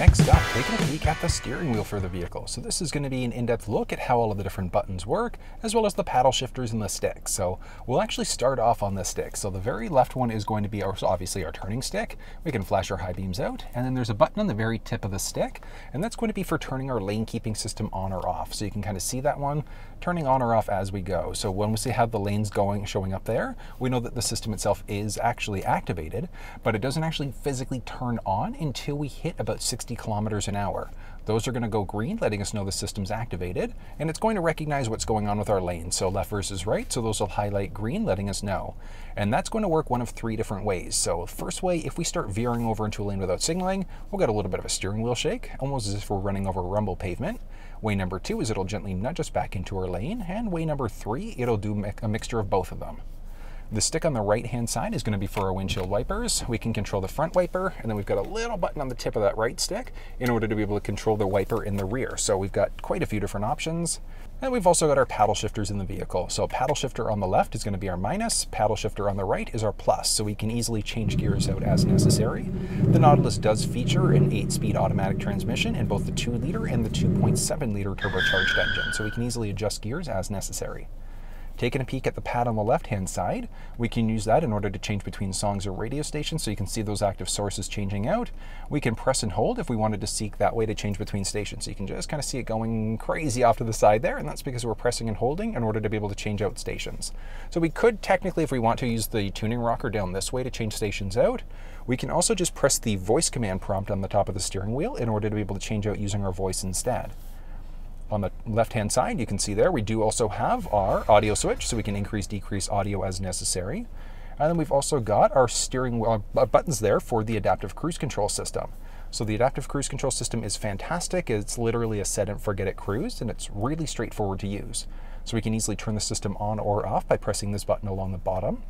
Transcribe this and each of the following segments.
Next up, taking a peek at the steering wheel for the vehicle. So this is going to be an in-depth look at how all of the different buttons work, as well as the paddle shifters and the stick. So we'll actually start off on the stick. So the very left one is going to be our, obviously our turning stick. We can flash our high beams out, and then there's a button on the very tip of the stick, and that's going to be for turning our lane keeping system on or off. So you can kind of see that one turning on or off as we go. So when we see how the lanes going showing up there, we know that the system itself is actually activated, but it doesn't actually physically turn on until we hit about 60 60 kilometers an hour. Those are going to go green, letting us know the system's activated, and it's going to recognize what's going on with our lane. So left versus right, so those will highlight green, letting us know. And that's going to work one of three different ways. So first way, if we start veering over into a lane without signaling, we'll get a little bit of a steering wheel shake, almost as if we're running over rumble pavement. Way number two is it'll gently nudge us back into our lane, and way number three, it'll do a mixture of both of them. The stick on the right hand side is going to be for our windshield wipers. We can control the front wiper and then we've got a little button on the tip of that right stick in order to be able to control the wiper in the rear. So we've got quite a few different options. And we've also got our paddle shifters in the vehicle. So paddle shifter on the left is going to be our minus, paddle shifter on the right is our plus, so we can easily change gears out as necessary. The Nautilus does feature an 8-speed automatic transmission in both the 2-liter and the 2.7-liter turbocharged engine, so we can easily adjust gears as necessary. Taking a peek at the pad on the left-hand side, we can use that in order to change between songs or radio stations so you can see those active sources changing out. We can press and hold if we wanted to seek that way to change between stations. So you can just kind of see it going crazy off to the side there, and that's because we're pressing and holding in order to be able to change out stations. So we could technically, if we want to, use the tuning rocker down this way to change stations out. We can also just press the voice command prompt on the top of the steering wheel in order to be able to change out using our voice instead. On the left-hand side, you can see there, we do also have our audio switch, so we can increase, decrease audio as necessary. And then we've also got our steering wheel uh, buttons there for the adaptive cruise control system. So the adaptive cruise control system is fantastic. It's literally a set and forget it cruise, and it's really straightforward to use. So we can easily turn the system on or off by pressing this button along the bottom.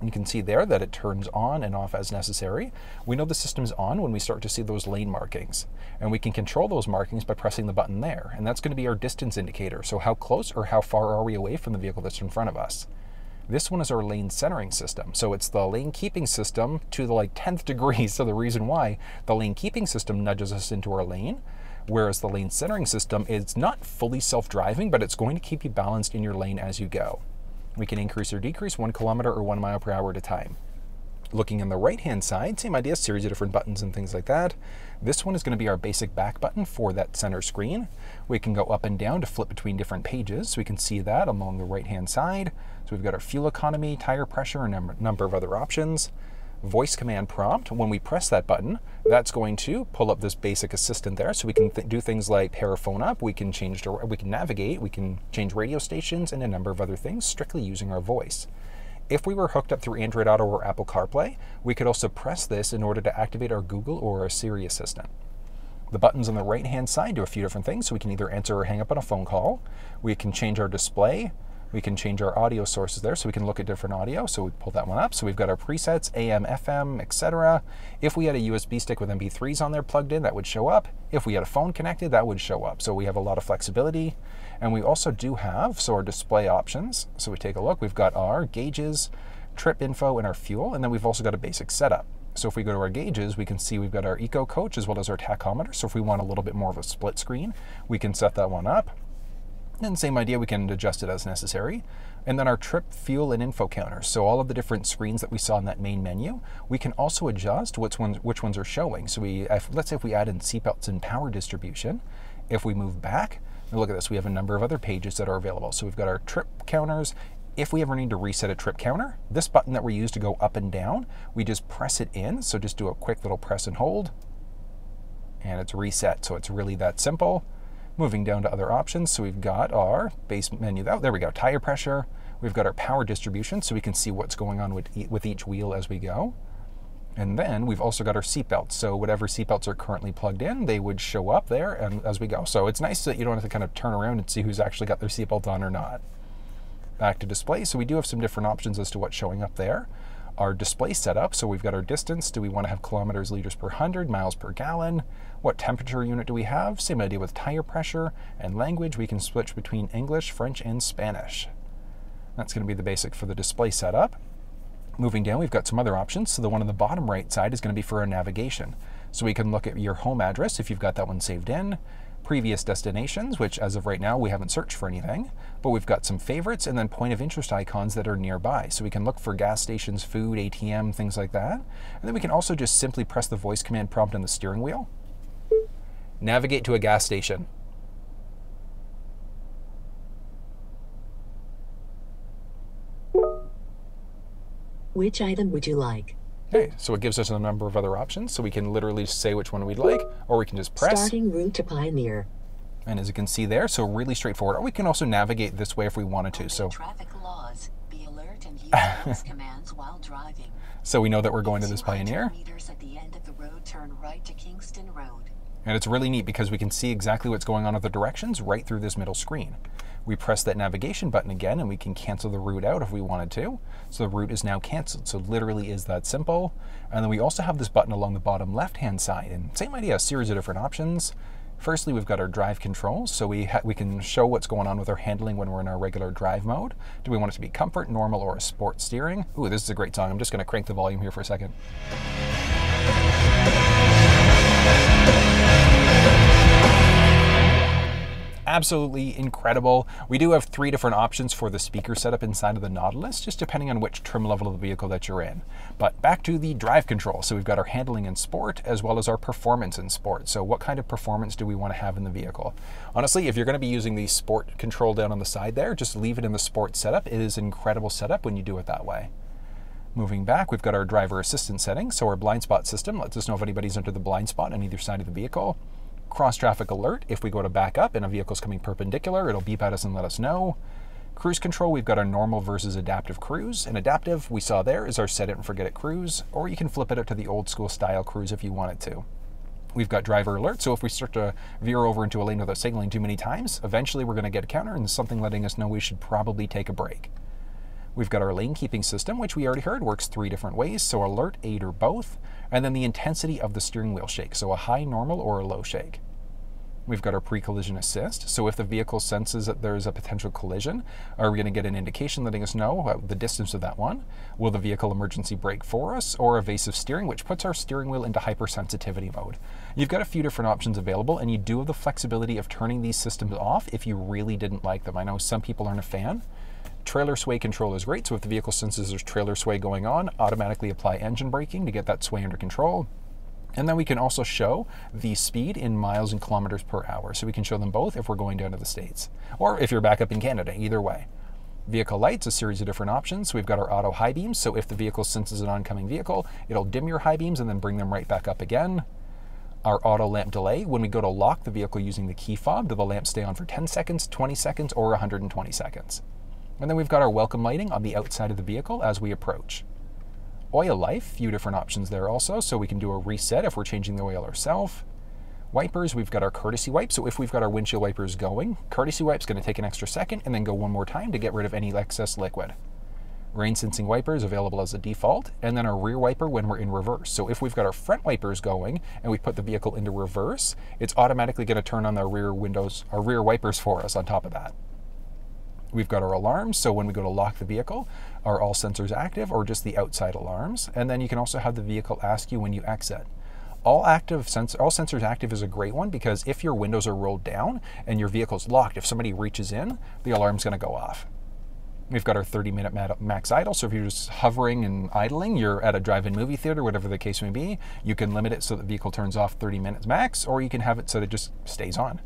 You can see there that it turns on and off as necessary. We know the system's on when we start to see those lane markings. And we can control those markings by pressing the button there. And that's going to be our distance indicator. So how close or how far are we away from the vehicle that's in front of us? This one is our lane centering system. So it's the lane keeping system to the like 10th degree. So the reason why the lane keeping system nudges us into our lane, whereas the lane centering system is not fully self-driving, but it's going to keep you balanced in your lane as you go. We can increase or decrease one kilometer or one mile per hour at a time. Looking on the right hand side, same idea, series of different buttons and things like that. This one is going to be our basic back button for that center screen. We can go up and down to flip between different pages. So we can see that along the right hand side. So we've got our fuel economy, tire pressure, and a number of other options voice command prompt, when we press that button, that's going to pull up this basic assistant there. So we can th do things like pair a phone up, we can change, we can navigate, we can change radio stations and a number of other things strictly using our voice. If we were hooked up through Android Auto or Apple CarPlay, we could also press this in order to activate our Google or our Siri assistant. The buttons on the right hand side do a few different things. So we can either answer or hang up on a phone call. We can change our display. We can change our audio sources there so we can look at different audio. So we pull that one up. So we've got our presets, AM, FM, etc. If we had a USB stick with MP3s on there plugged in, that would show up. If we had a phone connected, that would show up. So we have a lot of flexibility. And we also do have, so our display options. So we take a look, we've got our gauges, trip info, and our fuel. And then we've also got a basic setup. So if we go to our gauges, we can see we've got our Eco Coach as well as our tachometer. So if we want a little bit more of a split screen, we can set that one up. And same idea, we can adjust it as necessary. And then our trip, fuel, and info counters. So all of the different screens that we saw in that main menu, we can also adjust which ones, which ones are showing. So we, if, let's say if we add in seatbelts and power distribution, if we move back, look at this, we have a number of other pages that are available. So we've got our trip counters. If we ever need to reset a trip counter, this button that we use to go up and down, we just press it in. So just do a quick little press and hold, and it's reset. So it's really that simple. Moving down to other options, so we've got our base menu. Oh, There we go, tire pressure. We've got our power distribution, so we can see what's going on with, with each wheel as we go. And then we've also got our seatbelts. So whatever seatbelts are currently plugged in, they would show up there and as we go. So it's nice that you don't have to kind of turn around and see who's actually got their seatbelt on or not. Back to display. So we do have some different options as to what's showing up there our display setup. So we've got our distance. Do we want to have kilometers, liters per hundred, miles per gallon? What temperature unit do we have? Same idea with tire pressure and language. We can switch between English, French, and Spanish. That's going to be the basic for the display setup. Moving down, we've got some other options. So the one on the bottom right side is going to be for our navigation. So we can look at your home address if you've got that one saved in, previous destinations, which as of right now we haven't searched for anything, but we've got some favorites and then point of interest icons that are nearby. So we can look for gas stations, food, ATM, things like that. And then we can also just simply press the voice command prompt on the steering wheel. Navigate to a gas station. Which item would you like? Okay, so it gives us a number of other options. So we can literally say which one we'd like, or we can just press. Starting route to Pioneer. And as you can see there, so really straightforward. Or we can also navigate this way if we wanted to. So Traffic laws. Be alert and use those commands while driving. so we know that we're going to this 200 Pioneer. Meters at the end of the road, turn right to Kingston Road. And it's really neat because we can see exactly what's going on with the directions right through this middle screen. We press that navigation button again and we can cancel the route out if we wanted to. So the route is now canceled. So literally is that simple. And then we also have this button along the bottom left hand side and same idea, a series of different options. Firstly, we've got our drive controls, so we, we can show what's going on with our handling when we're in our regular drive mode. Do we want it to be comfort, normal, or a sport steering? Ooh, this is a great song. I'm just going to crank the volume here for a second. Absolutely incredible. We do have three different options for the speaker setup inside of the Nautilus, just depending on which trim level of the vehicle that you're in. But back to the drive control. So we've got our handling in sport as well as our performance in sport. So what kind of performance do we want to have in the vehicle? Honestly, if you're going to be using the sport control down on the side there, just leave it in the sport setup. It is an incredible setup when you do it that way. Moving back, we've got our driver assistance settings. So our blind spot system lets us know if anybody's under the blind spot on either side of the vehicle cross traffic alert. If we go to back up and a vehicle's coming perpendicular, it'll beep at us and let us know. Cruise control, we've got our normal versus adaptive cruise. And adaptive, we saw there, is our set it and forget it cruise, or you can flip it up to the old school style cruise if you wanted to. We've got driver alert, so if we start to veer over into a lane without signaling too many times, eventually we're going to get a counter and something letting us know we should probably take a break. We've got our lane keeping system, which we already heard works three different ways, so alert, aid, or both, and then the intensity of the steering wheel shake, so a high, normal, or a low shake. We've got our pre-collision assist. So if the vehicle senses that there's a potential collision, are we going to get an indication letting us know uh, the distance of that one? Will the vehicle emergency brake for us or evasive steering, which puts our steering wheel into hypersensitivity mode? You've got a few different options available and you do have the flexibility of turning these systems off if you really didn't like them. I know some people aren't a fan. Trailer sway control is great. So if the vehicle senses there's trailer sway going on, automatically apply engine braking to get that sway under control. And then we can also show the speed in miles and kilometers per hour. So we can show them both if we're going down to the States or if you're back up in Canada, either way. Vehicle lights, a series of different options. So we've got our auto high beams. So if the vehicle senses an oncoming vehicle, it'll dim your high beams and then bring them right back up again. Our auto lamp delay, when we go to lock the vehicle using the key fob, do the lamps stay on for 10 seconds, 20 seconds, or 120 seconds? And then we've got our welcome lighting on the outside of the vehicle as we approach. Oil life, few different options there also, so we can do a reset if we're changing the oil ourselves. Wipers, we've got our courtesy wipe, so if we've got our windshield wipers going, courtesy wipe's going to take an extra second and then go one more time to get rid of any excess liquid. Rain sensing wipers available as a default, and then our rear wiper when we're in reverse. So if we've got our front wipers going and we put the vehicle into reverse, it's automatically going to turn on our rear windows, our rear wipers for us on top of that. We've got our alarms, so when we go to lock the vehicle, are all sensors active or just the outside alarms? And then you can also have the vehicle ask you when you exit. All active sens- all sensors active is a great one because if your windows are rolled down and your vehicle's locked, if somebody reaches in, the alarm's going to go off. We've got our 30 minute max idle. So if you're just hovering and idling, you're at a drive in movie theater, whatever the case may be, you can limit it so the vehicle turns off 30 minutes max, or you can have it so that it just stays on.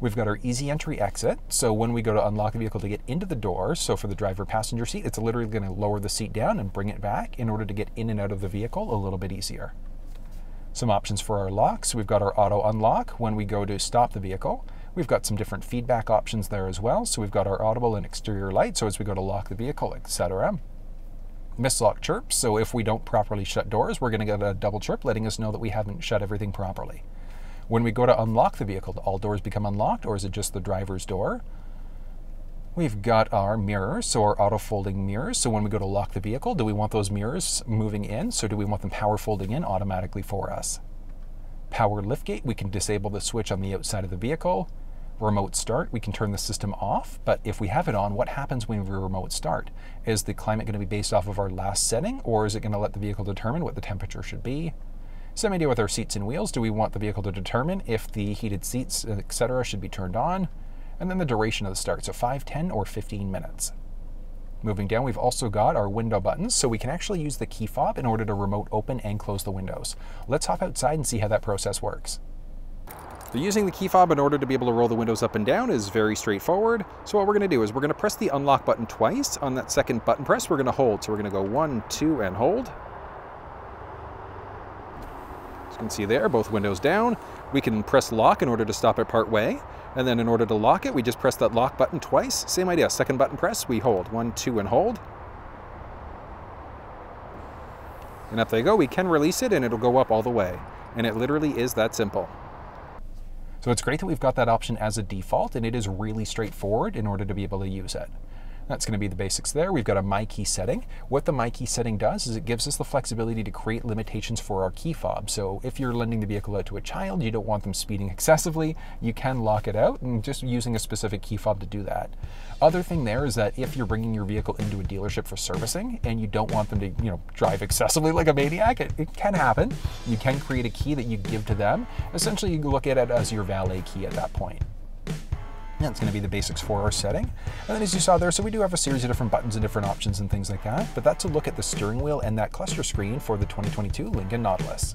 We've got our easy entry exit. So when we go to unlock the vehicle to get into the door, so for the driver passenger seat, it's literally going to lower the seat down and bring it back in order to get in and out of the vehicle a little bit easier. Some options for our locks. We've got our auto unlock when we go to stop the vehicle. We've got some different feedback options there as well. So we've got our audible and exterior light. So as we go to lock the vehicle, etc. Mislock chirps. So if we don't properly shut doors, we're going to get a double chirp letting us know that we haven't shut everything properly. When we go to unlock the vehicle, do all doors become unlocked or is it just the driver's door? We've got our mirrors, so our auto folding mirrors. So when we go to lock the vehicle, do we want those mirrors moving in? So do we want them power folding in automatically for us? Power liftgate, we can disable the switch on the outside of the vehicle. Remote start, we can turn the system off, but if we have it on, what happens when we remote start? Is the climate going to be based off of our last setting, or is it going to let the vehicle determine what the temperature should be? Same idea with our seats and wheels. Do we want the vehicle to determine if the heated seats, etc., should be turned on? And then the duration of the start, so 5, 10, or 15 minutes. Moving down, we've also got our window buttons, so we can actually use the key fob in order to remote open and close the windows. Let's hop outside and see how that process works. So using the key fob in order to be able to roll the windows up and down is very straightforward. So what we're going to do is we're going to press the unlock button twice. On that second button press, we're going to hold. So we're going to go one, two, and hold. Can see there, both windows down. We can press lock in order to stop it part way. And then in order to lock it, we just press that lock button twice. Same idea, second button press, we hold. One, two, and hold. And up they go. We can release it and it'll go up all the way. And it literally is that simple. So it's great that we've got that option as a default and it is really straightforward in order to be able to use it. That's going to be the basics there. We've got a My Key setting. What the My Key setting does is it gives us the flexibility to create limitations for our key fob. So if you're lending the vehicle out to a child, you don't want them speeding excessively, you can lock it out and just using a specific key fob to do that. Other thing there is that if you're bringing your vehicle into a dealership for servicing and you don't want them to, you know, drive excessively like a maniac, it, it can happen. You can create a key that you give to them. Essentially, you look at it as your valet key at that point. That's going to be the basics for our setting. And then as you saw there, so we do have a series of different buttons and different options and things like that, but that's a look at the steering wheel and that cluster screen for the 2022 Lincoln Nautilus.